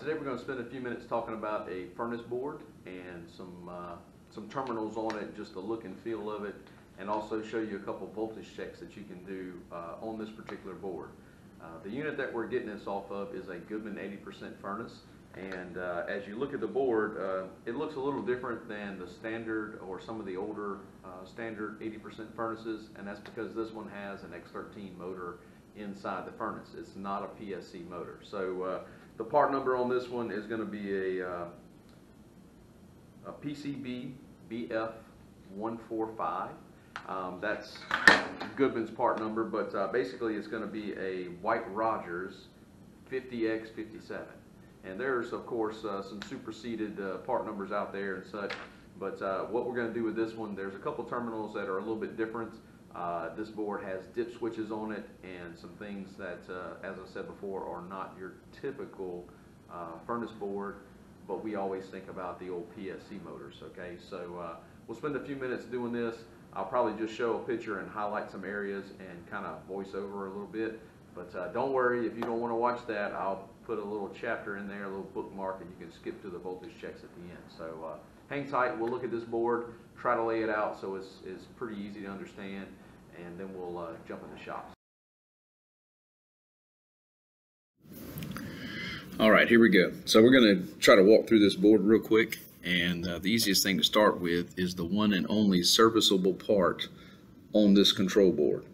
Today we're going to spend a few minutes talking about a furnace board and some, uh, some terminals on it, just the look and feel of it, and also show you a couple voltage checks that you can do uh, on this particular board. Uh, the unit that we're getting this off of is a Goodman 80% furnace, and uh, as you look at the board, uh, it looks a little different than the standard or some of the older uh, standard 80% furnaces, and that's because this one has an X13 motor inside the furnace. It's not a PSC motor. So the part number on this one is going to be a, uh, a PCB BF145. Um, that's Goodman's part number, but uh, basically it's going to be a White-Rodgers 50X57. And there's, of course, uh, some superseded uh, part numbers out there and such. But uh, what we're going to do with this one, there's a couple terminals that are a little bit different. Uh, this board has dip switches on it and some things that, uh, as I said before, are not your typical uh, furnace board, but we always think about the old PSC motors, okay? So uh, we'll spend a few minutes doing this. I'll probably just show a picture and highlight some areas and kind of voice over a little bit. But uh, don't worry, if you don't want to watch that, I'll put a little chapter in there, a little bookmark, and you can skip to the voltage checks at the end. So uh, hang tight, we'll look at this board, try to lay it out so it's, it's pretty easy to understand and then we'll uh, jump in the shop. All right, here we go. So we're going to try to walk through this board real quick. And uh, the easiest thing to start with is the one and only serviceable part on this control board.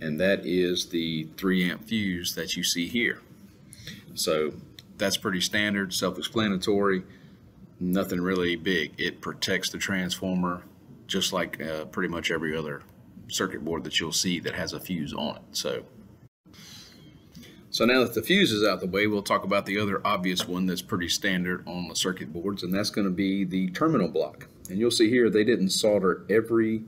And that is the 3 amp fuse that you see here. So that's pretty standard, self-explanatory, nothing really big. It protects the transformer just like uh, pretty much every other circuit board that you'll see that has a fuse on it. So, so now that the fuse is out the way, we'll talk about the other obvious one that's pretty standard on the circuit boards, and that's going to be the terminal block. And you'll see here they didn't solder every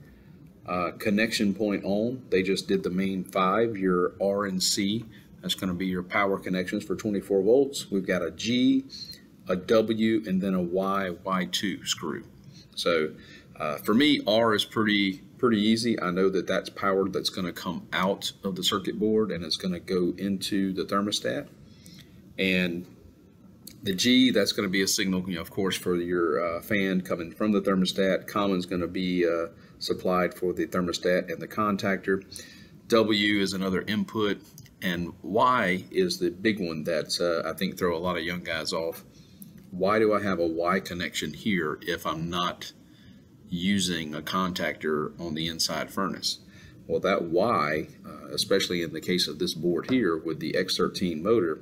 uh, connection point on. They just did the main five, your R and C. That's going to be your power connections for 24 volts. We've got a G, a W, and then a Y, Y2 screw. So uh, for me, R is pretty pretty easy. I know that that's power that's going to come out of the circuit board and it's going to go into the thermostat. And the G, that's going to be a signal, you know, of course, for your uh, fan coming from the thermostat. Common is going to be uh, supplied for the thermostat and the contactor. W is another input. And Y is the big one that uh, I think throw a lot of young guys off. Why do I have a Y connection here if I'm not using a contactor on the inside furnace. Well, that Y, uh, especially in the case of this board here with the X13 motor,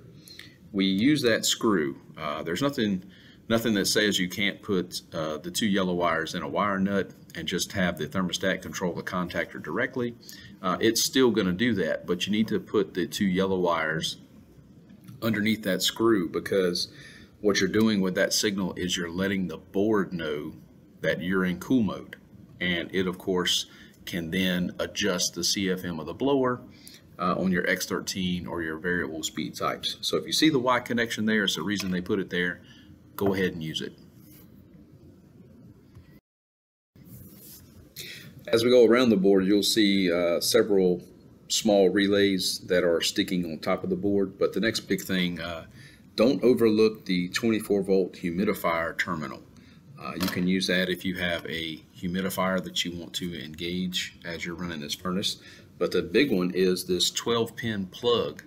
we use that screw. Uh, there's nothing nothing that says you can't put uh, the two yellow wires in a wire nut and just have the thermostat control the contactor directly. Uh, it's still going to do that, but you need to put the two yellow wires underneath that screw because what you're doing with that signal is you're letting the board know that you're in cool mode. And it, of course, can then adjust the CFM of the blower uh, on your X13 or your variable speed types. So if you see the Y connection there, it's the reason they put it there. Go ahead and use it. As we go around the board, you'll see uh, several small relays that are sticking on top of the board. But the next big thing, uh, don't overlook the 24 volt humidifier terminal. Uh, you can use that if you have a humidifier that you want to engage as you're running this furnace. But the big one is this 12 pin plug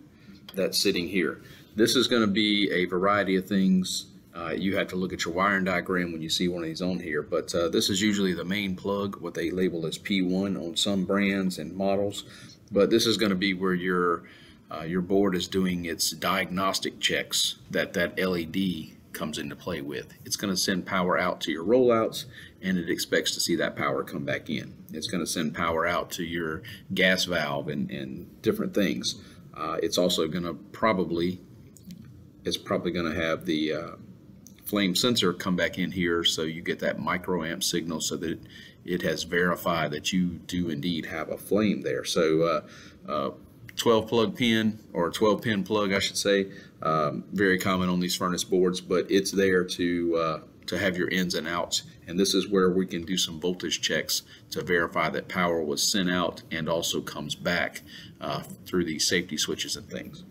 that's sitting here. This is going to be a variety of things. Uh, you have to look at your wiring diagram when you see one of these on here. But uh, this is usually the main plug, what they label as P1 on some brands and models. But this is going to be where your uh, your board is doing its diagnostic checks that that LED comes into play with. It's going to send power out to your rollouts and it expects to see that power come back in. It's going to send power out to your gas valve and, and different things. Uh, it's also going to probably, it's probably going to have the uh, flame sensor come back in here so you get that microamp signal so that it, it has verified that you do indeed have a flame there. So uh, uh 12 plug pin or 12 pin plug, I should say. Um, very common on these furnace boards, but it's there to uh, to have your ins and outs. And this is where we can do some voltage checks to verify that power was sent out and also comes back uh, through these safety switches and things.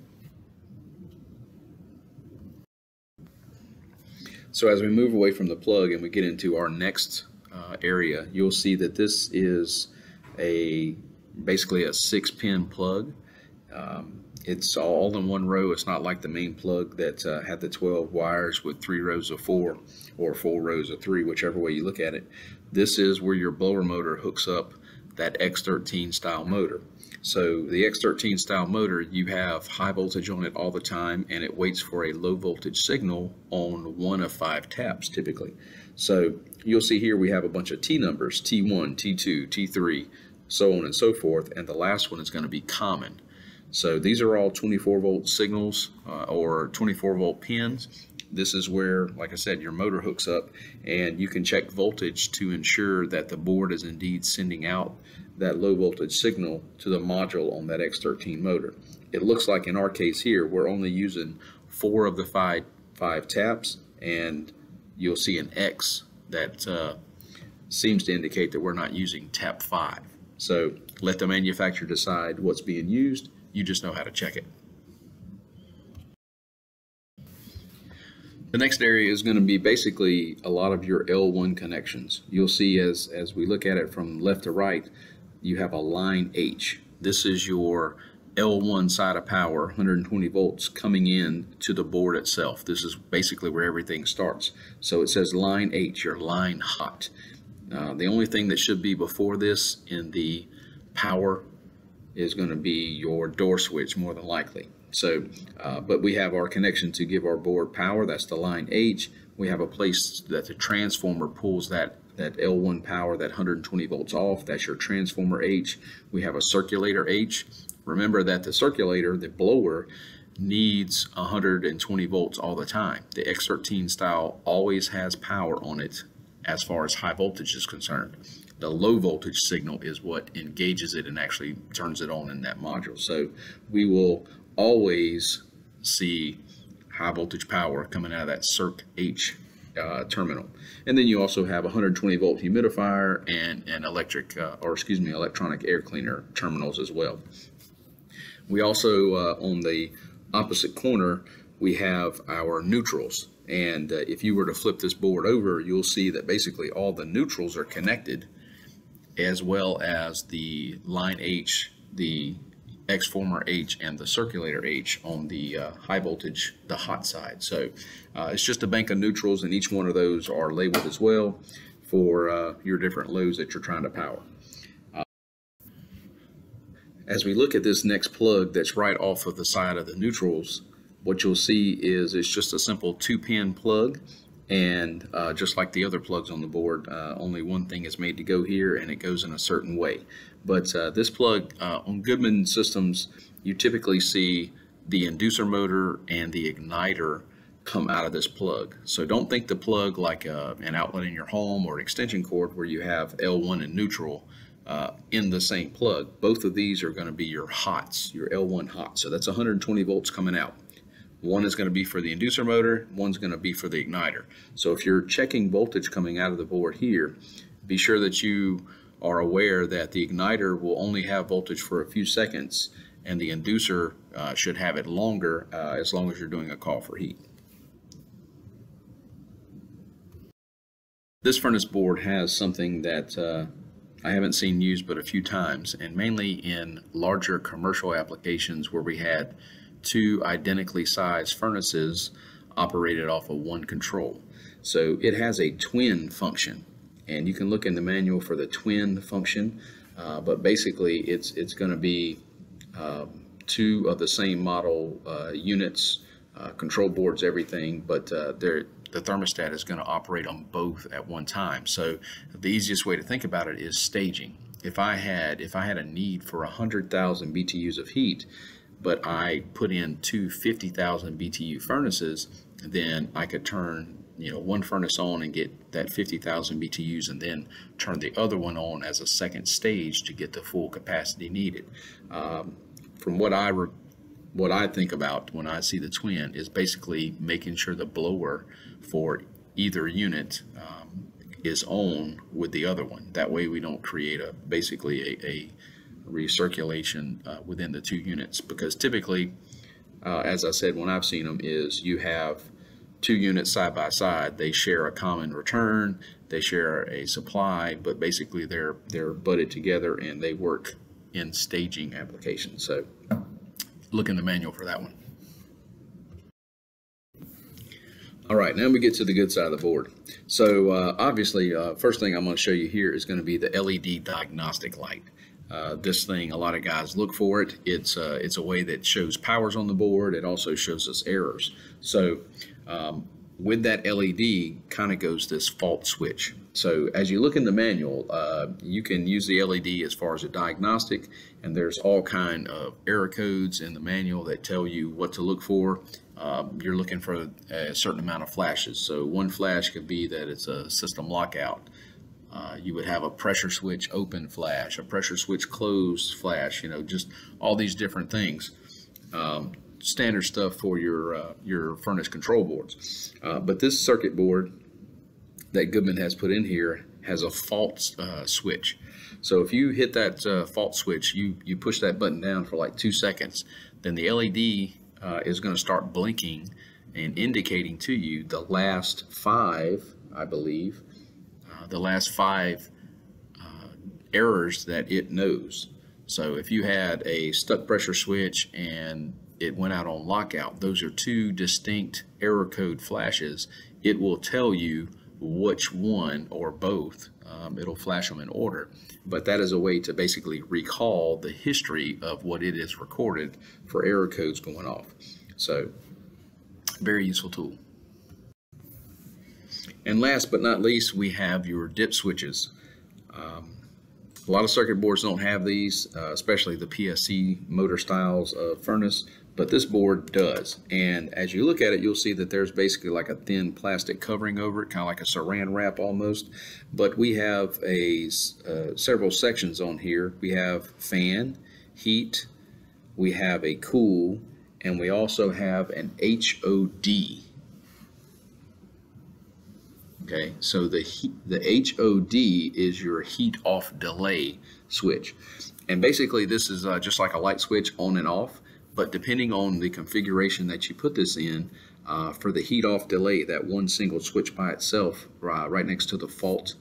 So as we move away from the plug and we get into our next uh, area, you'll see that this is a basically a six pin plug. Um, it's all in one row. It's not like the main plug that uh, had the 12 wires with three rows of four or four rows of three, whichever way you look at it. This is where your blower motor hooks up that X13 style motor. So the X13 style motor, you have high voltage on it all the time and it waits for a low voltage signal on one of five taps typically. So you'll see here we have a bunch of T numbers, T1, T2, T3, so on and so forth, and the last one is going to be common. So these are all 24 volt signals uh, or 24 volt pins. This is where, like I said, your motor hooks up and you can check voltage to ensure that the board is indeed sending out that low voltage signal to the module on that X13 motor. It looks like in our case here, we're only using four of the five, five taps and you'll see an X that uh, seems to indicate that we're not using tap five. So let the manufacturer decide what's being used. You just know how to check it. The next area is going to be basically a lot of your L1 connections. You'll see as, as we look at it from left to right, you have a line H. This is your L1 side of power, 120 volts coming in to the board itself. This is basically where everything starts. So it says line H, your line hot. Uh, the only thing that should be before this in the power is going to be your door switch more than likely. So, uh, but we have our connection to give our board power. That's the line H. We have a place that the transformer pulls that that L1 power, that 120 volts off. That's your transformer H. We have a circulator H. Remember that the circulator, the blower, needs 120 volts all the time. The X13 style always has power on it as far as high voltage is concerned. The low voltage signal is what engages it and actually turns it on in that module. So we will always see high voltage power coming out of that Circ H uh, terminal. And then you also have 120 volt humidifier and an electric, uh, or excuse me, electronic air cleaner terminals as well. We also, uh, on the opposite corner, we have our neutrals. And uh, if you were to flip this board over, you'll see that basically all the neutrals are connected as well as the line H, the X-former H and the circulator H on the uh, high voltage, the hot side. So uh, it's just a bank of neutrals and each one of those are labeled as well for uh, your different loads that you're trying to power. Uh, as we look at this next plug that's right off of the side of the neutrals, what you'll see is it's just a simple two pin plug and uh, just like the other plugs on the board, uh, only one thing is made to go here and it goes in a certain way. But uh, this plug uh, on Goodman systems, you typically see the inducer motor and the igniter come out of this plug. So don't think the plug like uh, an outlet in your home or an extension cord where you have L1 and neutral uh, in the same plug. Both of these are going to be your hots, your L1 hot. So that's 120 volts coming out. One is going to be for the inducer motor, one's going to be for the igniter. So if you're checking voltage coming out of the board here, be sure that you are aware that the igniter will only have voltage for a few seconds and the inducer uh, should have it longer uh, as long as you're doing a call for heat. This furnace board has something that uh, I haven't seen used but a few times and mainly in larger commercial applications where we had two identically sized furnaces operated off of one control. So it has a twin function and you can look in the manual for the twin function uh, but basically it's it's going to be uh, two of the same model uh, units uh, control boards everything but uh, the thermostat is going to operate on both at one time so the easiest way to think about it is staging if I had if I had a need for 100,000 BTUs of heat but I put in two 50,000 BTU furnaces, then I could turn you know one furnace on and get that 50,000 BTUs and then turn the other one on as a second stage to get the full capacity needed. Um, from what I what I think about when I see the twin is basically making sure the blower for either unit um, is on with the other one. That way we don't create a basically a, a recirculation uh, within the two units because typically, uh, as I said, when I've seen them, is you have two units side by side. They share a common return, they share a supply, but basically they're they're butted together and they work in staging applications. So look in the manual for that one. All right, now we get to the good side of the board. So uh, obviously, uh, first thing I'm going to show you here is going to be the LED diagnostic light. Uh, this thing, a lot of guys look for it. It's uh, it's a way that shows powers on the board. It also shows us errors. So um, with that LED, kind of goes this fault switch. So as you look in the manual, uh, you can use the LED as far as a diagnostic, and there's all kind of error codes in the manual that tell you what to look for. Um, you're looking for a certain amount of flashes. So one flash could be that it's a system lockout. Uh, you would have a pressure switch open flash, a pressure switch closed flash, you know, just all these different things. Um, standard stuff for your uh, your furnace control boards. Uh, but this circuit board that Goodman has put in here has a fault uh, switch. So if you hit that uh, fault switch, you you push that button down for like two seconds, then the LED is going to start blinking and indicating to you the last five, I believe, uh, the last five uh, errors that it knows. So if you had a stuck pressure switch and it went out on lockout, those are two distinct error code flashes. It will tell you which one or both. Um, it'll flash them in order. But that is a way to basically recall the history of what it is recorded for error codes going off. So, very useful tool. And last but not least, we have your dip switches. Um, a lot of circuit boards don't have these, uh, especially the PSC motor styles of furnace, but this board does. And as you look at it, you'll see that there's basically like a thin plastic covering over it, kind of like a saran wrap almost. But we have a uh, several sections on here. We have fan, heat, we have a cool, and we also have an HOD. Okay, so the the HOD is your heat off delay switch, and basically this is uh, just like a light switch on and off. But depending on the configuration that you put this in, uh, for the heat off delay, that one single switch by itself, uh, right next to the fault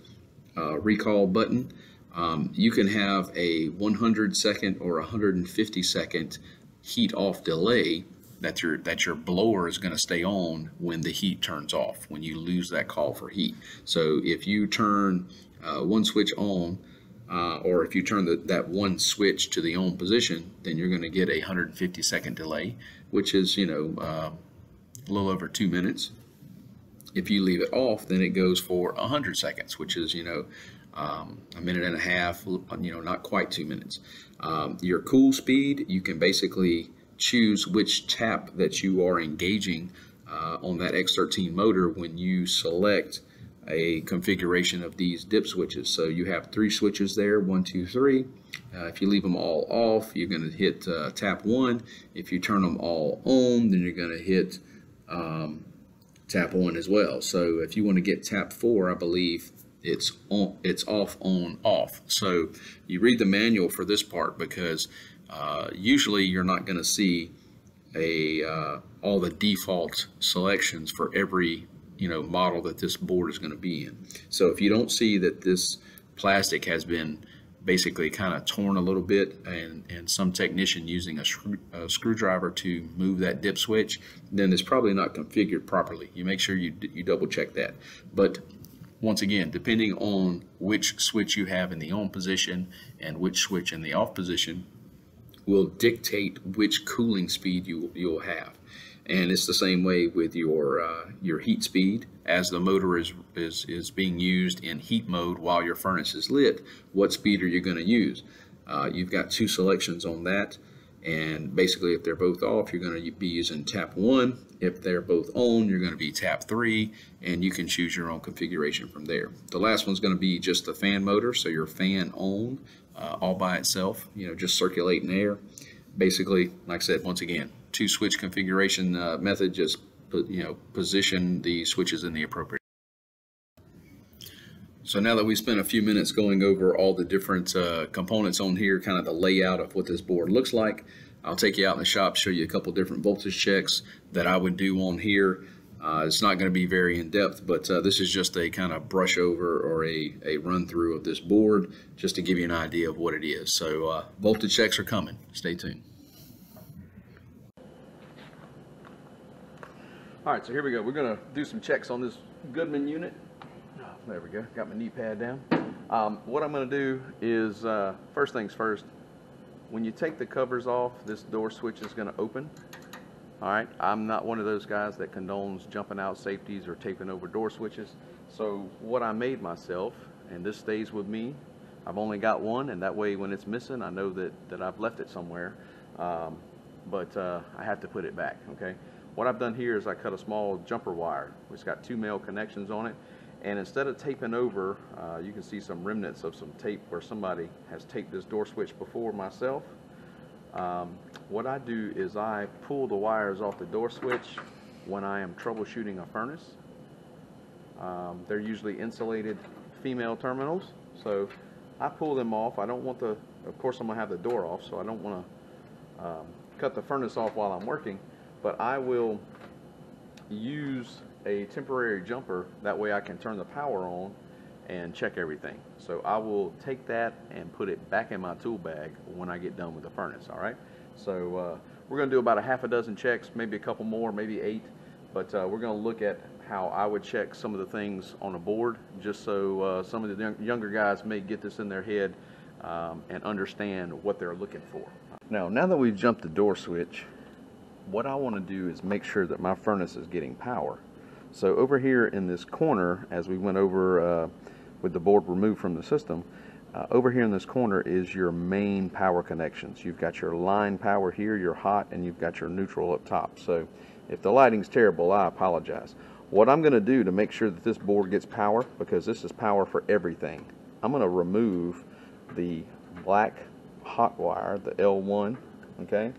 uh, recall button, um, you can have a 100 second or 150 second heat off delay that your that your blower is going to stay on when the heat turns off when you lose that call for heat. So if you turn uh, one switch on uh, or if you turn the, that one switch to the on position then you're going to get a 150 second delay which is you know uh, a little over two minutes. If you leave it off then it goes for 100 seconds which is you know um, a minute and a half you know not quite two minutes. Um, your cool speed you can basically choose which tap that you are engaging uh, on that X13 motor when you select a configuration of these dip switches. So you have three switches there, one, two, three. Uh, if you leave them all off, you're going to hit uh, tap one. If you turn them all on, then you're going to hit um, tap one as well. So if you want to get tap four, I believe it's on, it's off, on, off. So you read the manual for this part because uh, usually you're not going to see a uh, all the default selections for every you know model that this board is going to be in. So if you don't see that this plastic has been basically kind of torn a little bit and, and some technician using a, a, screwdriver to move that dip switch, then it's probably not configured properly. You make sure you, you double check that. But once again, depending on which switch you have in the on position and which switch in the off position, will dictate which cooling speed you you'll have. And it's the same way with your uh, your heat speed. As the motor is, is is being used in heat mode while your furnace is lit, what speed are you going to use? Uh, you've got two selections on that, and basically, if they're both off, you're going to be using tap one. If they're both on, you're going to be tap three, and you can choose your own configuration from there. The last one's going to be just the fan motor, so your fan on uh, all by itself, you know, just circulating air. Basically, like I said, once again, two switch configuration uh, method, just put, you know, position the switches in the appropriate. So now that we spent a few minutes going over all the different uh, components on here, kind of the layout of what this board looks like, I'll take you out in the shop, show you a couple different voltage checks that I would do on here. Uh, it's not going to be very in depth, but uh, this is just a kind of brush over or a, a run through of this board just to give you an idea of what it is. So uh, voltage checks are coming. Stay tuned. All right, so here we go. We're gonna do some checks on this Goodman unit. There we go. Got my knee pad down. Um, what I'm gonna do is, uh, first things first, when you take the covers off, this door switch is gonna open. All right, I'm not one of those guys that condones jumping out safeties or taping over door switches. So what I made myself, and this stays with me, I've only got one, and that way when it's missing, I know that, that I've left it somewhere. Um, but uh, I have to put it back, okay? What I've done here is I cut a small jumper wire, which got two male connections on it. And instead of taping over, uh, you can see some remnants of some tape where somebody has taped this door switch before myself. Um, what I do is I pull the wires off the door switch when I am troubleshooting a furnace. Um, they're usually insulated female terminals, so I pull them off. I don't want the, of course I'm gonna have the door off, so I don't wanna um, cut the furnace off while I'm working, but I will use a temporary jumper, that way I can turn the power on and check everything. So I will take that and put it back in my tool bag when I get done with the furnace, all right? So uh, we're gonna do about a half a dozen checks, maybe a couple more, maybe eight, but uh, we're gonna look at how I would check some of the things on a board, just so uh, some of the young- younger guys may get this in their head um, and understand what they're looking for. Now, now that we've jumped the door switch, what I want to do is make sure that my furnace is getting power. So over here in this corner, as we went over uh, with the board removed from the system, uh, over here in this corner is your main power connections. You've got your line power here, your hot, and you've got your neutral up top. So if the lighting's terrible, I apologize. What I'm going to do to make sure that this board gets power, because this is power for everything, I'm going to remove the black hot wire, the L1, okay?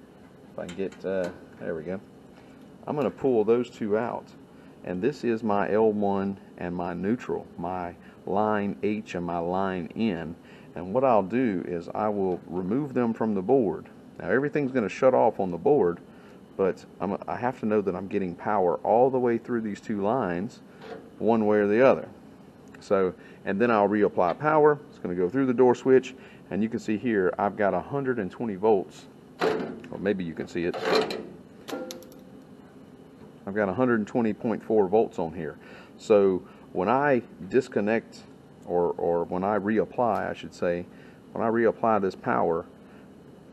If I can get, uh, there we go. I'm going to pull those two out. And this is my L1 and my neutral, my line H and my line N. And what I'll do is I will remove them from the board. Now everything's going to shut off on the board, but I'm, I have to know that I'm getting power all the way through these two lines, one way or the other. So, and then I'll reapply power. It's going to go through the door switch, and you can see here I've got 120 volts. Or maybe you can see it. I've got 120.4 volts on here. So when I disconnect, or, or when I reapply, I should say, when I reapply this power,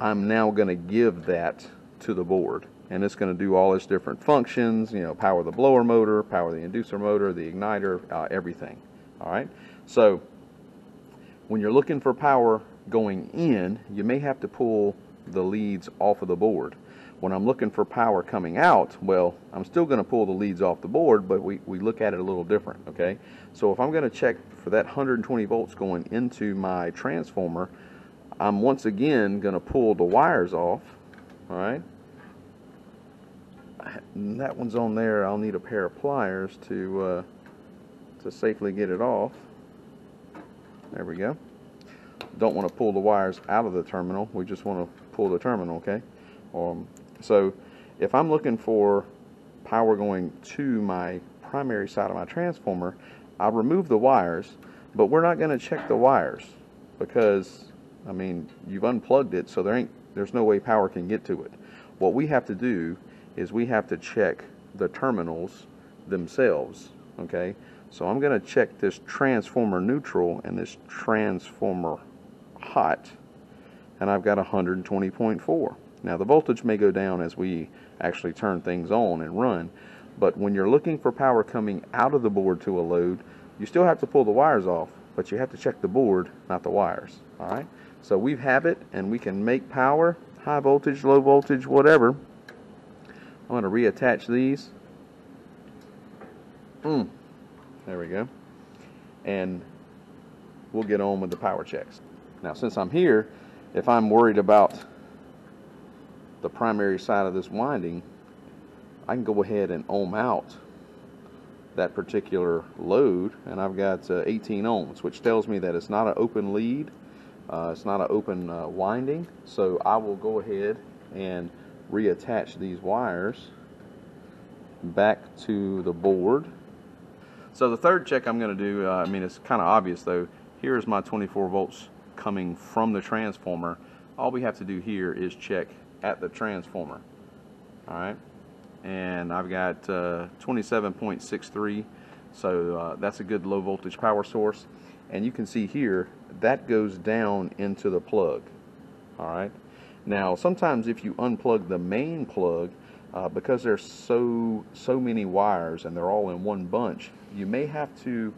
I'm now going to give that to the board. And it's going to do all its different functions, you know, power the blower motor, power the inducer motor, the igniter, uh, everything. All right. So when you're looking for power going in, you may have to pull the leads off of the board. When I'm looking for power coming out, well, I'm still going to pull the leads off the board, but we, we look at it a little different, okay? So if I'm going to check for that 120 volts going into my transformer, I'm once again going to pull the wires off, all right? That one's on there. I'll need a pair of pliers to, uh, to safely get it off. There we go. Don't want to pull the wires out of the terminal. We just want to pull the terminal, okay? Um, so if I'm looking for power going to my primary side of my transformer, I'll remove the wires, but we're not going to check the wires because, I mean, you've unplugged it, so there ain't, there's no way power can get to it. What we have to do is we have to check the terminals themselves, okay? So I'm going to check this transformer neutral and this transformer hot, and I've got 120.4. Now the voltage may go down as we actually turn things on and run, but when you're looking for power coming out of the board to a load, you still have to pull the wires off, but you have to check the board, not the wires, all right? So we have it, and we can make power, high voltage, low voltage, whatever. I'm going to reattach these. Mm. There we go. And we'll get on with the power checks. Now, since I'm here, if I'm worried about the primary side of this winding, I can go ahead and ohm out that particular load, and I've got uh, 18 ohms, which tells me that it's not an open lead, uh, it's not an open uh, winding, so I will go ahead and reattach these wires back to the board. So the third check I'm going to do, uh, I mean, it's kind of obvious though. Here's my 24 volts coming from the transformer. All we have to do here is check at the transformer. All right. And I've got uh, 27.63. So uh, that's a good low voltage power source. And you can see here, that goes down into the plug. All right. Now, sometimes if you unplug the main plug, uh, because there's so so many wires and they're all in one bunch, you may have to.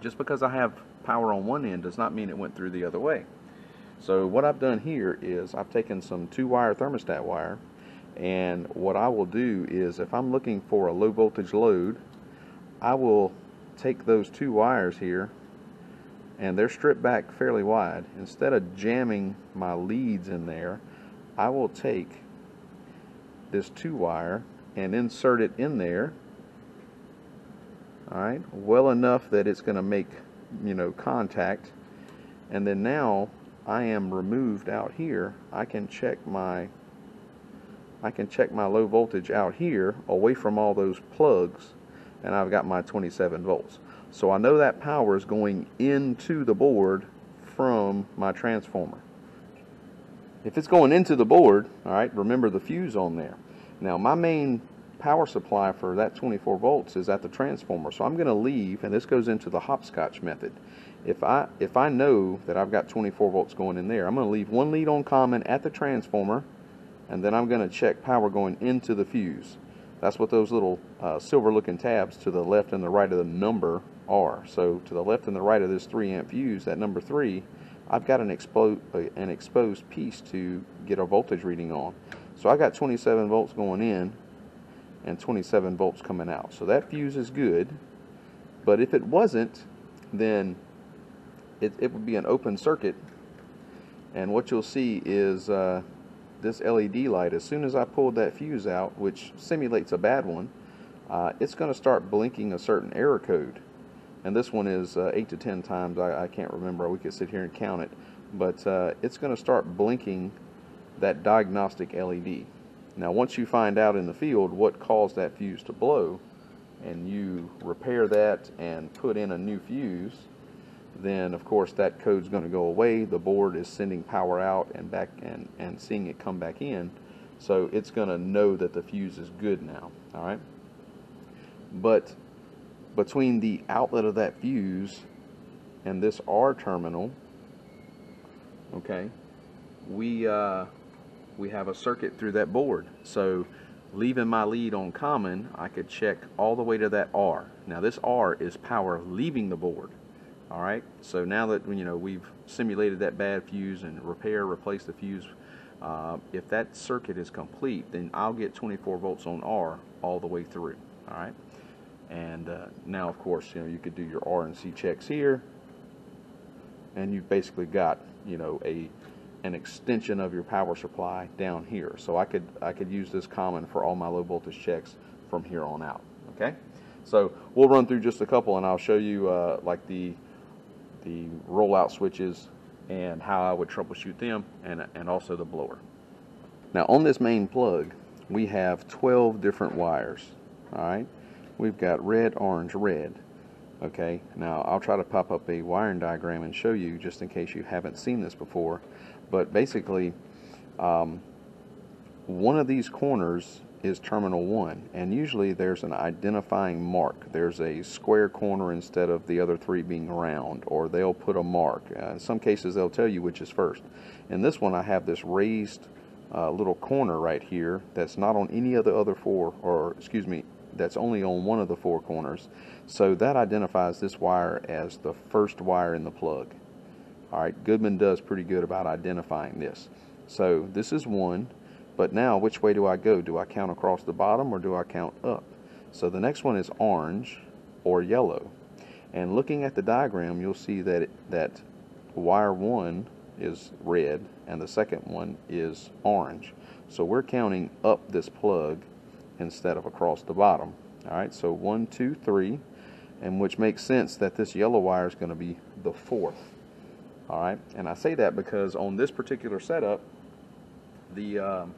Just because I have power on one end does not mean it went through the other way. So what I've done here is I've taken some two-wire thermostat wire, and what I will do is if I'm looking for a low voltage load, I will take those two wires here and they're stripped back fairly wide. Instead of jamming my leads in there, I will take this two wire and insert it in there all right well enough that it's going to make you know contact and then now I am removed out here I can check my I can check my low voltage out here away from all those plugs and I've got my 27 volts so I know that power is going into the board from my transformer if it's going into the board, all right, remember the fuse on there. Now my main power supply for that 24 volts is at the transformer. So I'm going to leave, and this goes into the hopscotch method. If I, if I know that I've got 24 volts going in there, I'm going to leave one lead on common at the transformer, and then I'm going to check power going into the fuse. That's what those little uh, silver looking tabs to the left and the right of the number are. So to the left and the right of this 3 amp fuse, that number 3, I've got an, expo uh, an exposed piece to get a voltage reading on. So I got 27 volts going in and 27 volts coming out. So that fuse is good. But if it wasn't, then it, it would be an open circuit. And what you'll see is uh, this LED light, as soon as I pulled that fuse out, which simulates a bad one, uh, it's going to start blinking a certain error code and this one is uh, 8 to 10 times, I, I, can't remember, we could sit here and count it, but uh, it's going to start blinking that diagnostic LED. Now once you find out in the field what caused that fuse to blow, and you repair that and put in a new fuse, then of course that code's going to go away, the board is sending power out and back and, and seeing it come back in, so it's going to know that the fuse is good now, alright? But between the outlet of that fuse and this R terminal, okay, we uh, we have a circuit through that board. So leaving my lead on common, I could check all the way to that R. Now this R is power leaving the board. All right. So now that you know we've simulated that bad fuse and repair, replace the fuse. Uh, if that circuit is complete, then I'll get 24 volts on R all the way through. All right. And uh, now, of course, you know, you could do your R and C checks here, and you've basically got, you know, a an extension of your power supply down here. So I could I could use this common for all my low voltage checks from here on out. Okay, so we'll run through just a couple, and I'll show you uh, like the the rollout switches and how I would troubleshoot them, and and also the blower. Now on this main plug, we have 12 different wires. All right we've got red, orange, red. Okay, now I'll try to pop up a wiring diagram and show you just in case you haven't seen this before. But basically, um, one of these corners is terminal 1 and usually there's an identifying mark there's a square corner instead of the other three being round or they'll put a mark uh, in some cases they'll tell you which is first in this one I have this raised uh, little corner right here that's not on any of the other four or excuse me that's only on one of the four corners. So that identifies this wire as the first wire in the plug. All right, Goodman does pretty good about identifying this. So this is one, but now which way do I go? Do I count across the bottom or do I count up? So the next one is orange or yellow. And looking at the diagram, you'll see that it, that wire one is red and the second one is orange. So we're counting up this plug instead of across the bottom. All right, so one, two, three, and which makes sense that this yellow wire is going to be the fourth. All right, and I say that because on this particular setup, the um,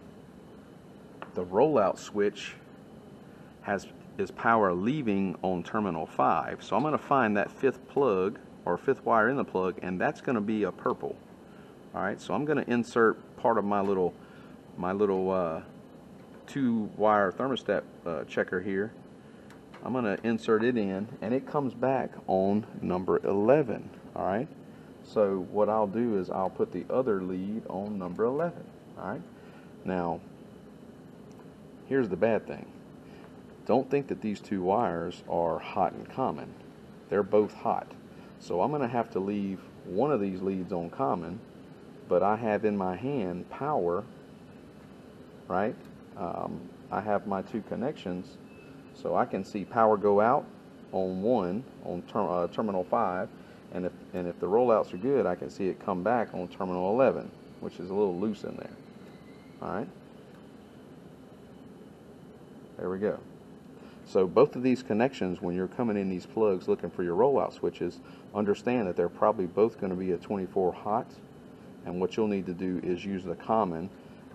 the rollout switch has is power leaving on terminal five. So I'm going to find that fifth plug or fifth wire in the plug, and that's going to be a purple. All right, so I'm going to insert part of my little my little uh, two wire thermostat uh, checker here. I'm going to insert it in, and it comes back on number 11. All right. So what I'll do is I'll put the other lead on number 11. All right. Now, here's the bad thing. Don't think that these two wires are hot in common. They're both hot. So I'm going to have to leave one of these leads on common, but I have in my hand power, right? Um, I have my two connections, so I can see power go out on one, on ter uh, terminal 5, and if, and if the rollouts are good, I can see it come back on terminal 11, which is a little loose in there. All right? There we go. So both of these connections, when you're coming in these plugs looking for your rollout switches, understand that they're probably both going to be a 24 hot. And what you'll need to do is use the common.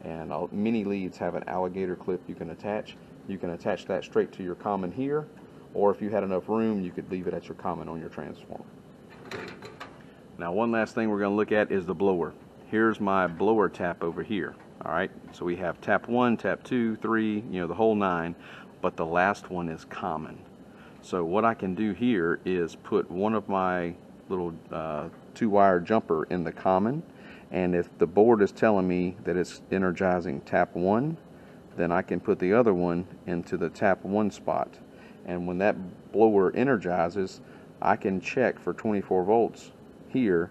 And many leads have an alligator clip you can attach. You can attach that straight to your common here. Or if you had enough room, you could leave it at your common on your transformer. Now one last thing we're going to look at is the blower. Here's my blower tap over here. All right, so we have tap one, tap two, three, you know, the whole nine but the last one is common. So what I can do here is put one of my little uh, two wire jumper in the common and if the board is telling me that it's energizing tap one then I can put the other one into the tap one spot and when that blower energizes I can check for 24 volts here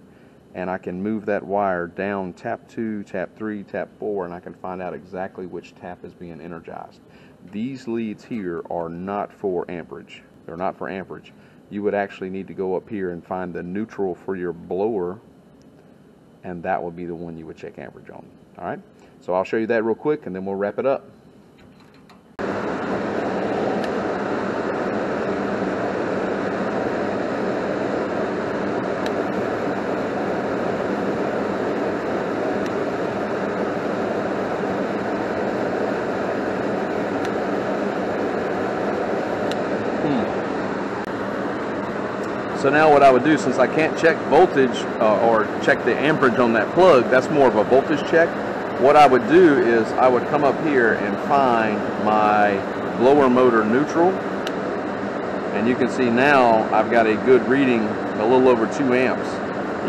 and I can move that wire down tap 2, tap 3, tap 4 and I can find out exactly which tap is being energized these leads here are not for amperage. They're not for amperage. You would actually need to go up here and find the neutral for your blower and that would be the one you would check amperage on. All right, so I'll show you that real quick and then we'll wrap it up. So now what I would do, since I can't check voltage uh, or check the amperage on that plug, that's more of a voltage check. What I would do is I would come up here and find my blower motor neutral. And you can see now I've got a good reading, a little over two amps.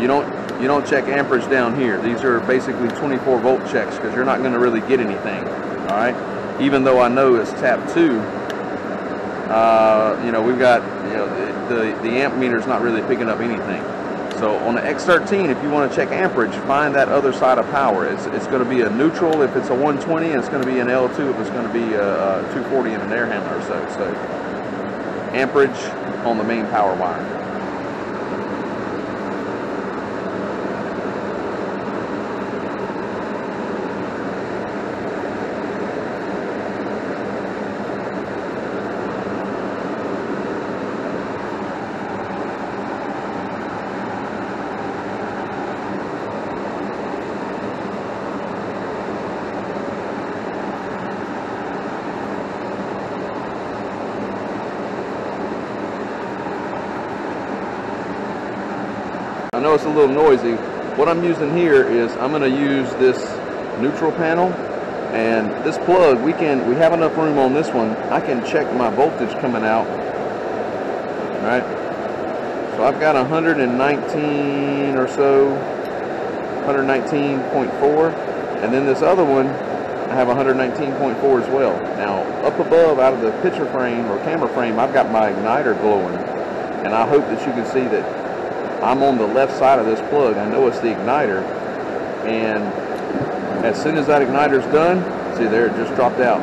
You don't you don't check amperage down here. These are basically 24 volt checks because you're not going to really get anything. All right. Even though I know it's tap two, uh, you know we've got you know the, the amp meter is not really picking up anything. So on the X13, if you want to check amperage, find that other side of power. It's, it's going to be a neutral if it's a 120, and it's going to be an L2 if it's going to be a, a 240 and an air handler or so. So amperage on the main power wire. Little noisy. What I'm using here is I'm going to use this neutral panel and this plug we can we have enough room on this one. I can check my voltage coming out all right? So I've got 119 or so 119.4 and then this other one I have 119.4 as well. Now up above out of the picture frame or camera frame I've got my igniter glowing. And I hope that you can see that I'm on the left side of this plug. I know it's the igniter. And as soon as that igniter's done, see there, it just dropped out.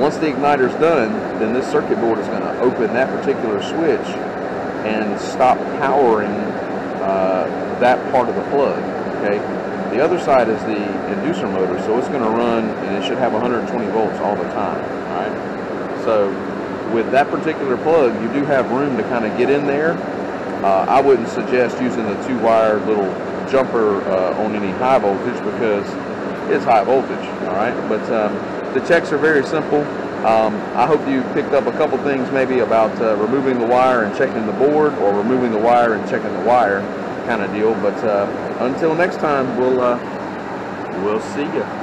Once the igniter's done, then this circuit board is going to open that particular switch and stop powering uh, that part of the plug. Okay. The other side is the inducer motor, so it's going to run and it should have 120 volts all the time. All right. So with that particular plug, you do have room to kind of get in there uh, I wouldn't suggest using the two wire little jumper uh, on any high voltage because it's high voltage, all right? But um, the checks are very simple. Um, I hope you picked up a couple things maybe about uh, removing the wire and checking the board, or removing the wire and checking the wire, kind of deal. But uh, until next time, we'll uh, we'll see you.